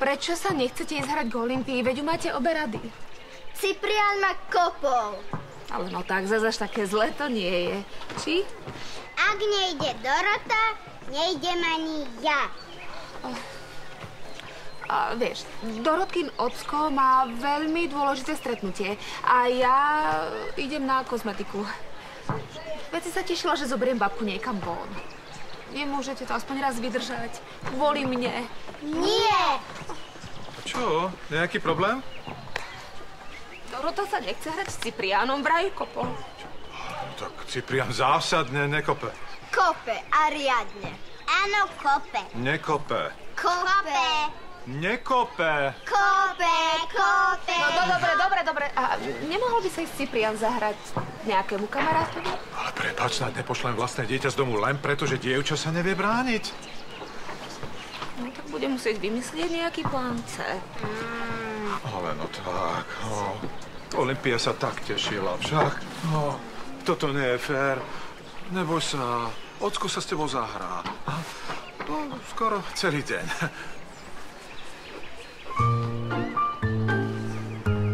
Prečo sa nechcete ísť hrať k Olympii? Veď ju máte obe rady. Ciprian ma kopol. Ale no tak, zase až také zlé to nie je. Či? Ak nejde Dorota, nejdem ani ja. A vieš, Dorotkin ocko má veľmi dôležité stretnutie a ja idem na kozmetiku. Veď si sa tešila, že zoberiem babku niekam von. Nemôžete to aspoň raz vydržať. Kvôli mne. Nie! Čo? Nejaký problém? Dorota sa nechce hrať s Cipriánom, vraj kopol. Tak Ciprian zásadne nekope. Kope a riadne. Áno, kope. Nekope. Kope. Nekope. Kope, kope. No, no dobre, dobre, dobre. A nemohol by sa ísť Ciprian zahrať nejakému kamarátovi? Ale prepač, snáď nepošlem vlastné dieťa z domu len preto, že dievča sa nevie brániť. No tak bude musieť vymyslieť nejaký plán C. Ale no tak, no. Olympia sa tak tešila však. No, toto nie je fér. Neboj sa, ocko sa s tebou zahrá. No, skoro celý deň.